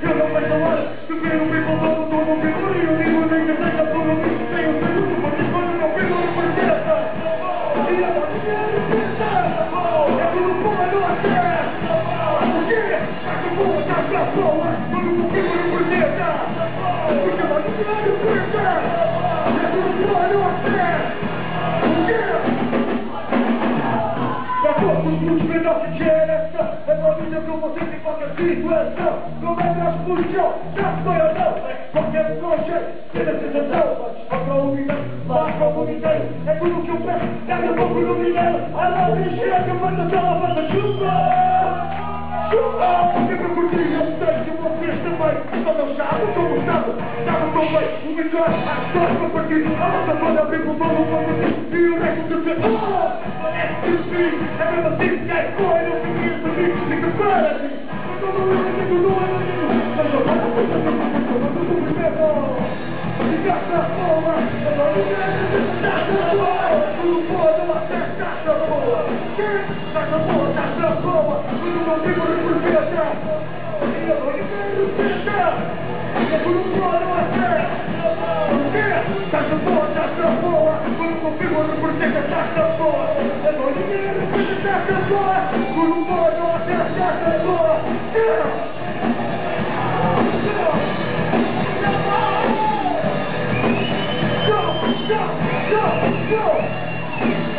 Eu é não. O boa, boa, uma vou a a a a é me chegam, eu não vejo a hora, de ver o meu todo, o vigor, e eu digo nem que seja por um um segundo, porque quando não pego não pertence, e eu vou dinheiro pensar, é tudo para não acertar, o quê? Acabou, tá pra boa, quando não pego não pertence, porque eu vou dinheiro pensar, é tudo para não acertar, o quê? Da corpo dos pedaços de herança É pra vida pra você situação Não é transfusão, já foi ou não Qualquer coisa, sem sensação Mas a unidade, mas a comunidade É tudo que eu peço, daqui a pouco no minério A me chega, manda só manda chuva Chuva, sempre curti eu sei que vocês também Só não sabem como sabem, sabem tão bem O melhor, as para partir A nossa toda vem com o mundo E o resto de ser, oh, é que sim É mesmo assim que é Go! Go! Go!